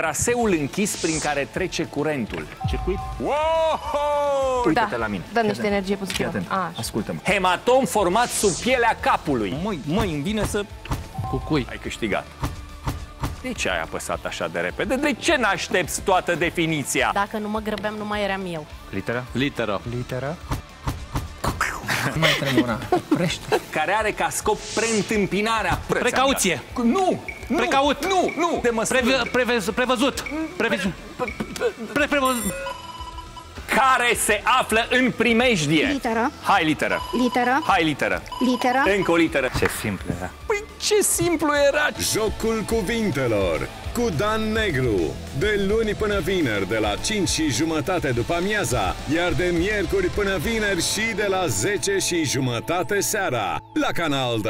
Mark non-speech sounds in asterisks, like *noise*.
Traseul închis prin care trece curentul. Circuit? Wow! Uită-te Da, la mine. dă Fii niște atent. energie Fii pozitivă. atent. A, Ascultă-mă. Hematom format sub pielea capului. Măi, măi, îmi vine să... Cucui. Ai câștigat. De ce ai apăsat așa de repede? De ce n-aștepți toată definiția? Dacă nu mă grăbeam, nu mai eram eu. Litera? Literă. Literă? *laughs* Nu mai tremura. Oprește. Care are ca scop preîntâmpinarea prății. Precauție. Nu! Nu Precaut. Nu! Nu! De măsură. Preve, prevez, prevăzut. Previz, pre, prevăzut. Care se află în primejdie. Literă. Hai literă. Literă. Hai literă. Literă. Încă o literă. Ce simplu era. Păi ce simplu era. Jocul cuvintelor cu Dan Negru. De luni până vineri de la 5 și jumătate după amiaza, iar de miercuri până vineri și de la 10 și jumătate seara la Canal D.